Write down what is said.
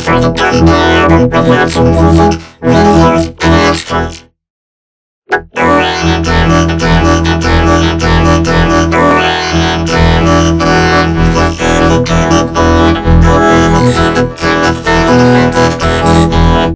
for the past hour with lots of music, videos, and extras. But the rain and